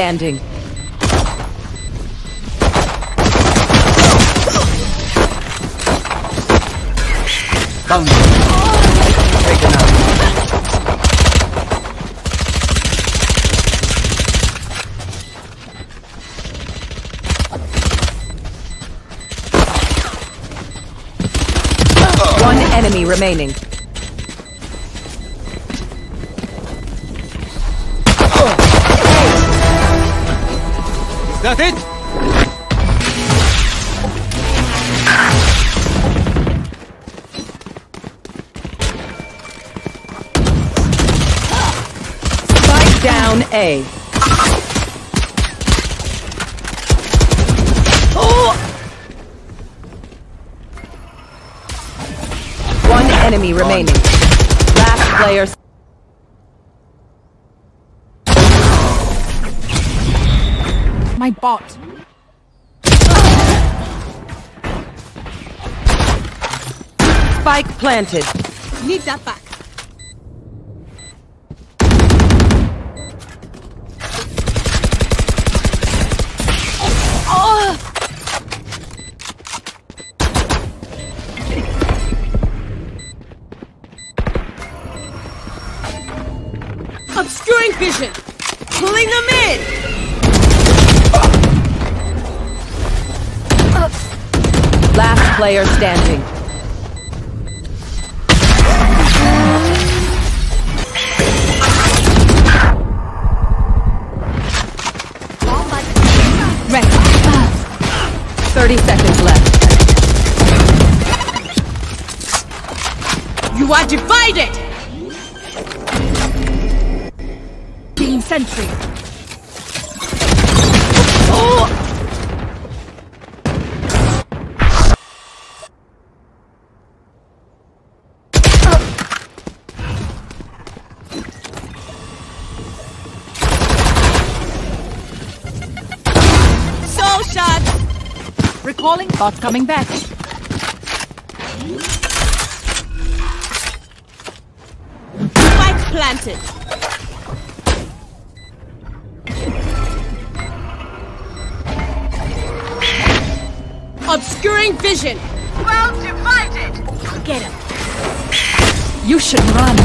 standing. Found you. Taken out. One enemy remaining. Is that it? Spike down A. Oh. One enemy remaining. Last player. My bot. Spike planted. Need that back. Obscuring vision. Pulling them in. Player standing. Ready. 30 seconds left. You are divided. Beam sentry. Thoughts coming back. Spike planted. Obscuring vision. Well divided. Get him. You should run.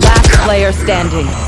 Last player standing.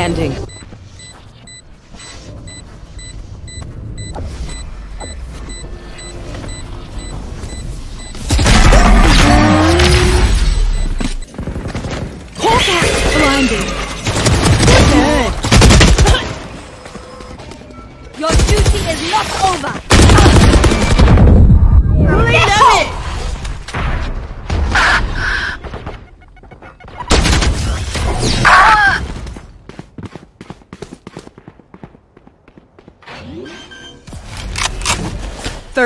Standing.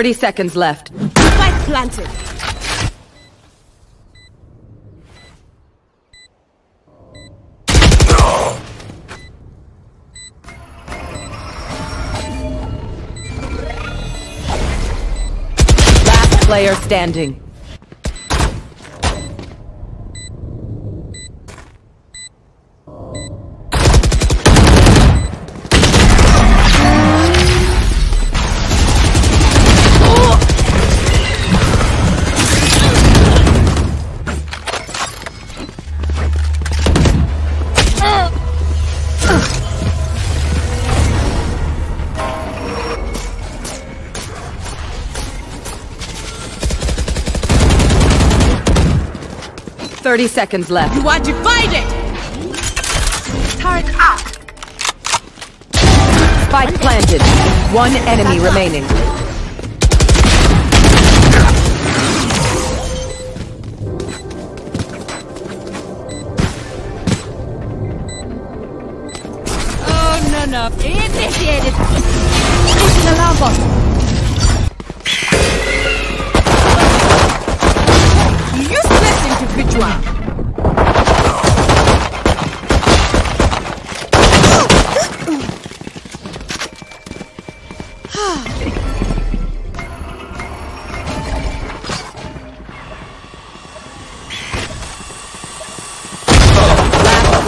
30 seconds left. Spike planted. Last player standing. 30 seconds left. You want to are divided! Turret out! Spike planted. One enemy remaining. Oh, no, no. Initiated! Taking alarm bot. Useless individual!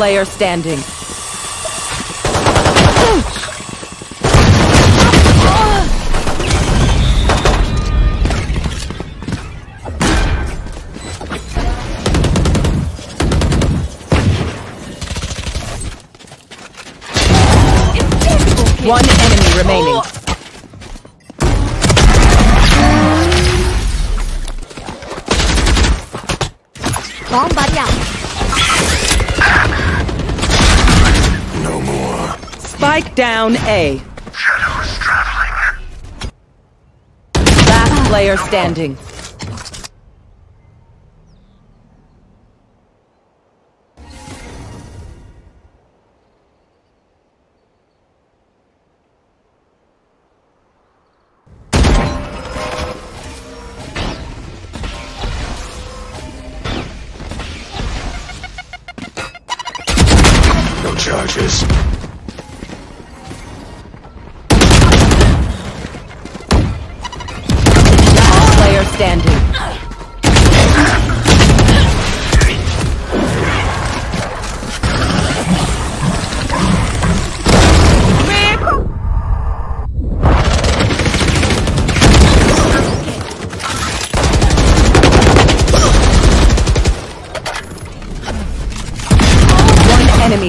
Player standing. Spike down A. Last player standing. Charges.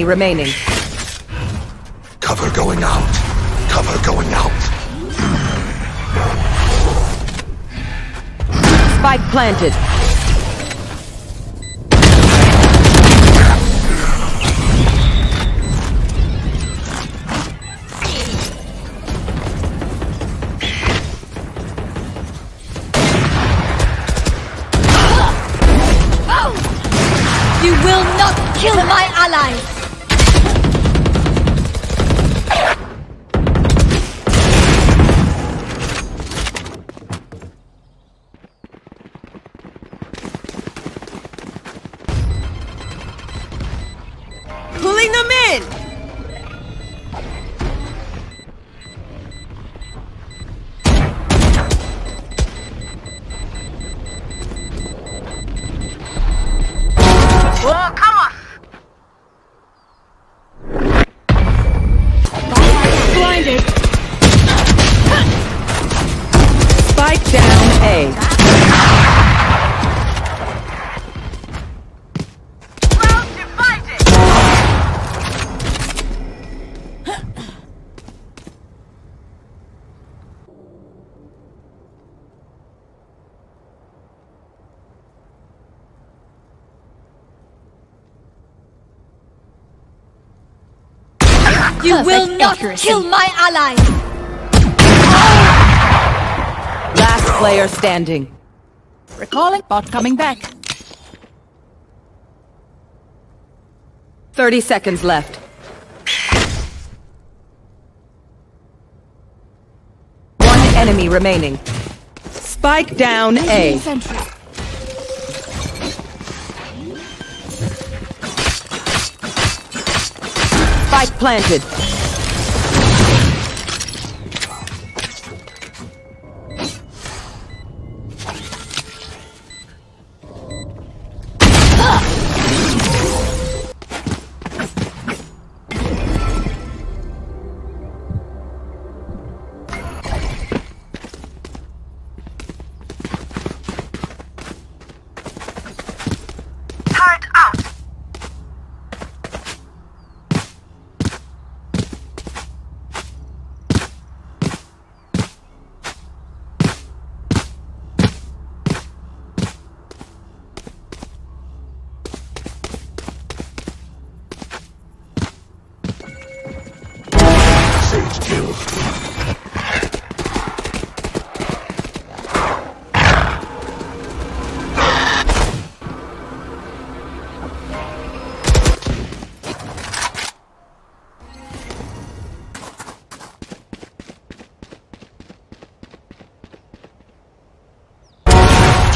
Remaining. Cover going out. Cover going out. Spike planted. You will not kill my allies! You will not kill my ally! Last player standing. Recalling bot coming back. 30 seconds left. One enemy remaining. Spike down A. Spike planted.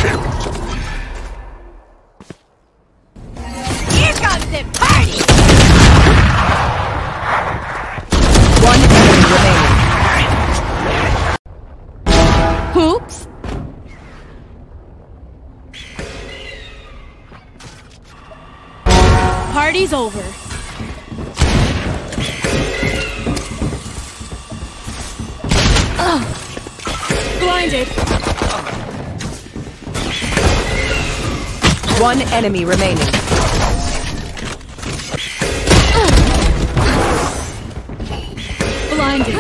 Here comes the party! One enemy remaining. Hoops! Party's over. One enemy remaining. Blinded.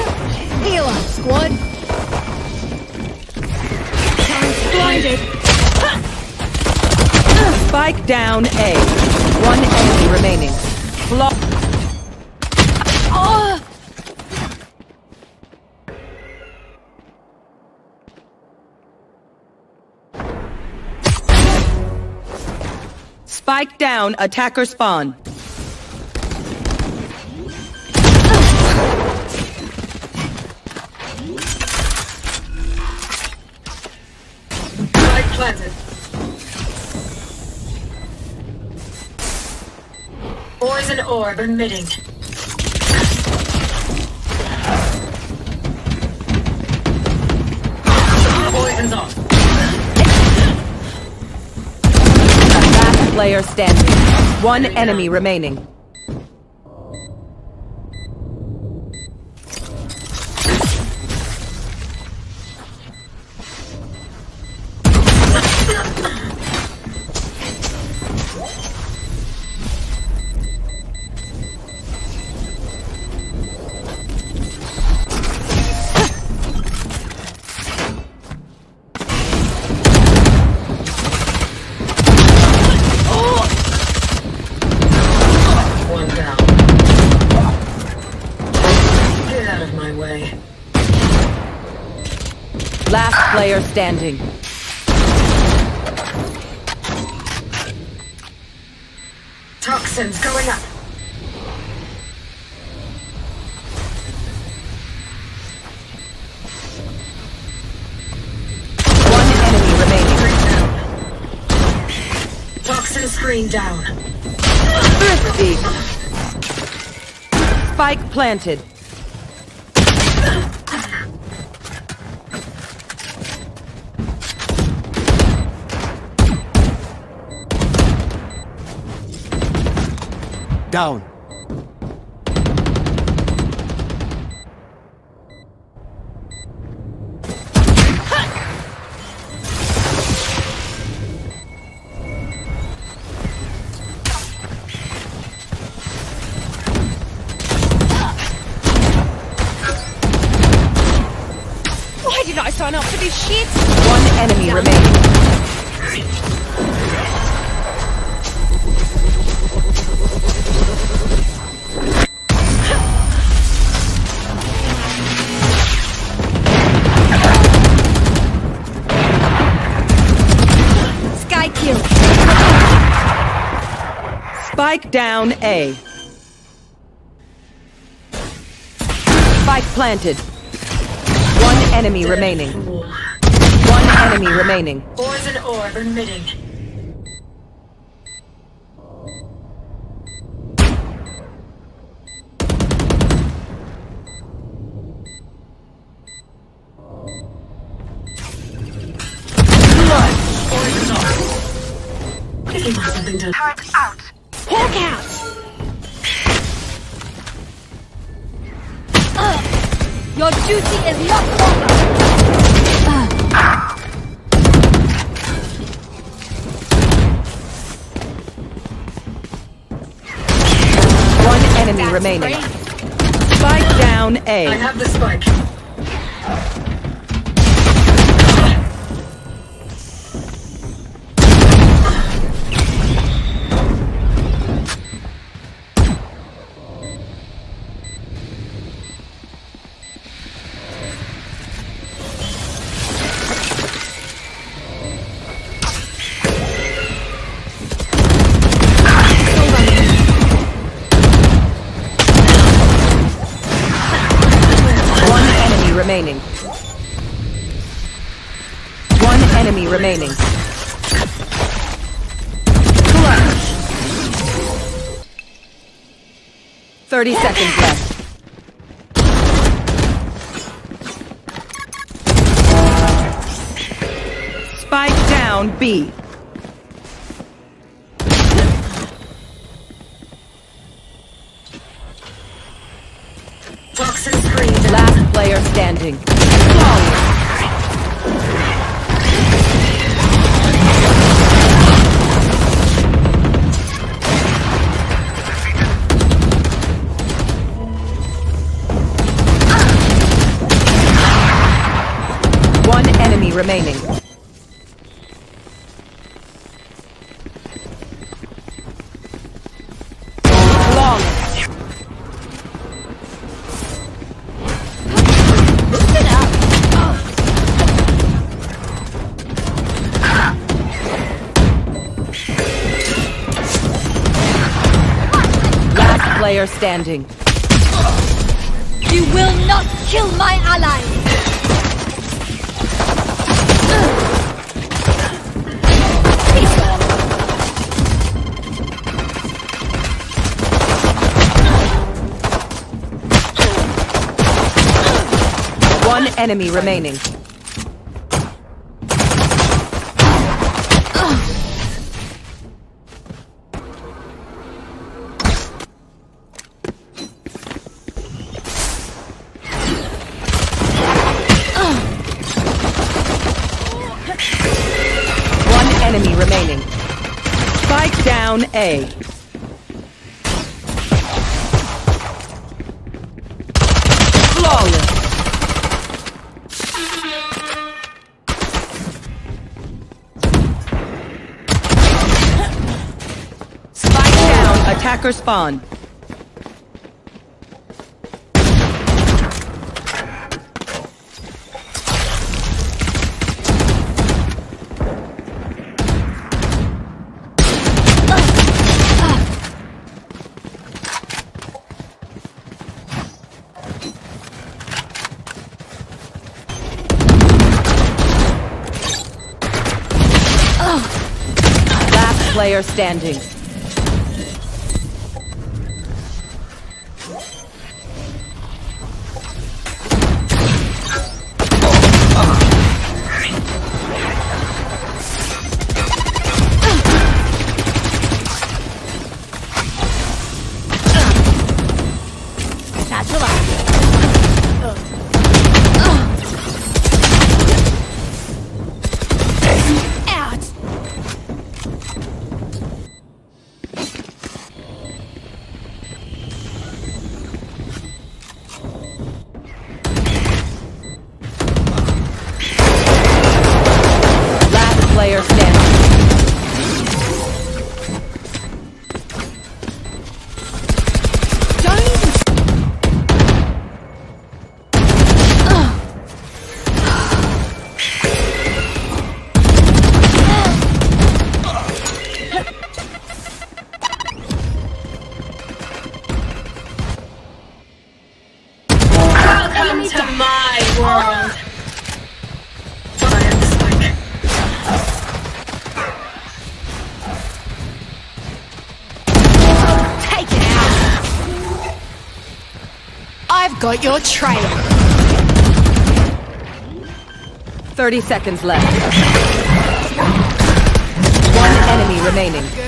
Heal up, squad. Blinded. Spike down A. One enemy remaining. Flo- Spike down. Attacker spawn. Spike planted. Poison orb emitting. Player standing. One enemy remaining. Last player standing. Toxins going up. One enemy remaining. Toxin screen down. Thrifty. Spike planted. Down. Why did I sign up for this shit? One enemy remaining. Spike down A. Spike planted. One enemy remaining. One enemy remaining. Poison orb emitting. Spike down I A. have the spike. Remaining. Clutch. 30 seconds left. Spike down B. player standing. You will not kill my ally! One enemy remaining. Down A. Flawless. Spike down. Attacker spawn. Last player standing. I've got your trail! 30 seconds left. One enemy remaining.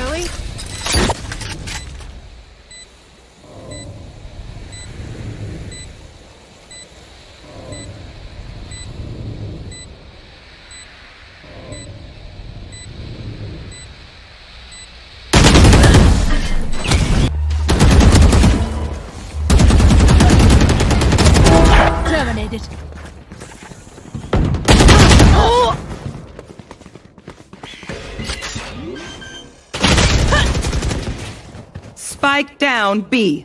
Down B.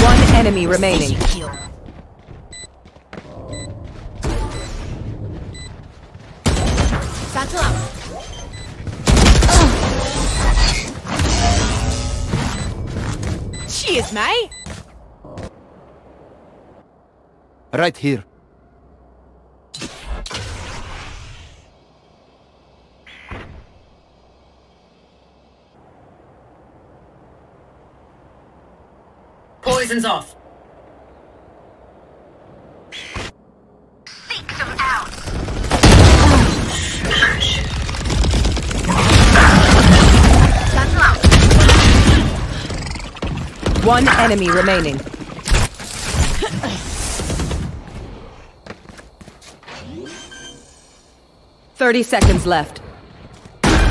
One enemy remaining. Right here. Poison's off. Seek them out. Out. One enemy remaining. Thirty seconds left.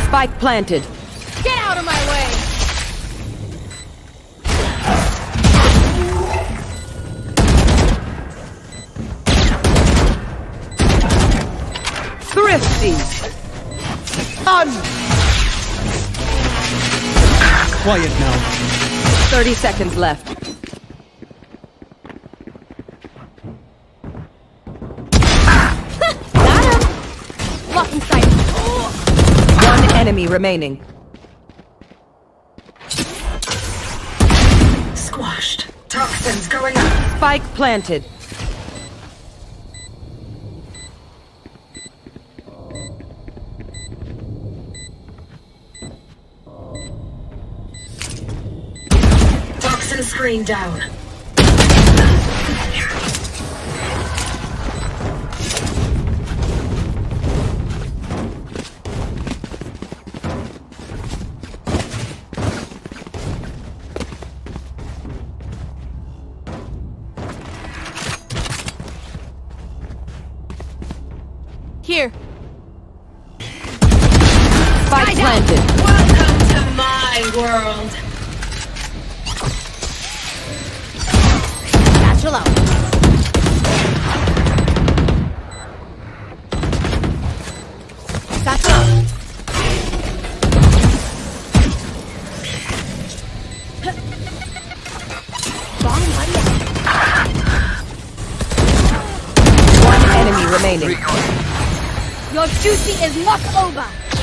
Spike planted. Get out of my way. Thrifty. Quiet now. Thirty seconds left. Remaining. Squashed. Toxins going up. Spike planted. Toxin screen down. Here. Spike planted. Welcome to my world. Satchel out. Satchel out. Bomb buddy out. One enemy remaining. Duty is not over.